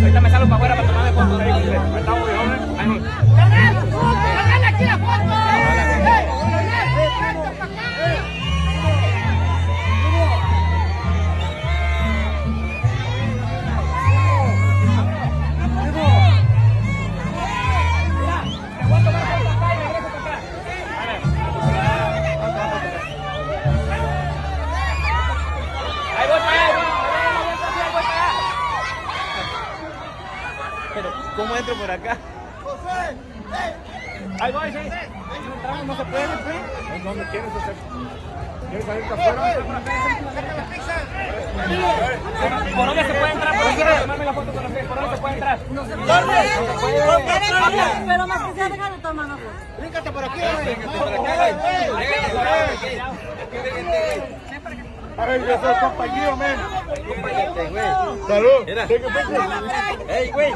Ahorita me salgo para afuera para tomarme fotos. Pero, ¿cómo entro por acá? Ahí voy, sí. No entramos, no se puede, pues. ¿Dónde quieres hacer? ¿Quieres salir para afuera? ¿Por dónde se puede entrar? ¿Por dónde? Tomarme la foto con ustedes. ¿Por dónde se puede entrar? Pero más que sea, déjalo tomar foto. Bríncate por aquí, Ay, yo soy compañero, men. Salud. Take a picture. ¡Ey, güey!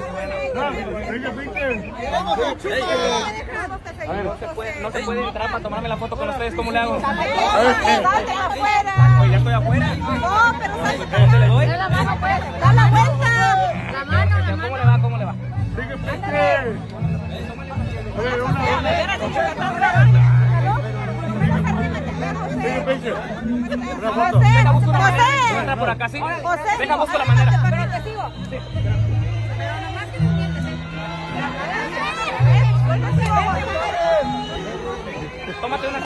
No se puede, entrar para tomarme la foto con ustedes. ¿Cómo le hago? Ya estoy afuera. No, pero. ¿Cómo se le doy? Da la mano, pues. La vuelta. La mano, la ¿Cómo le va? ¿Cómo le va? Take a picture. Oye, una, una. Take a picture. Una Pero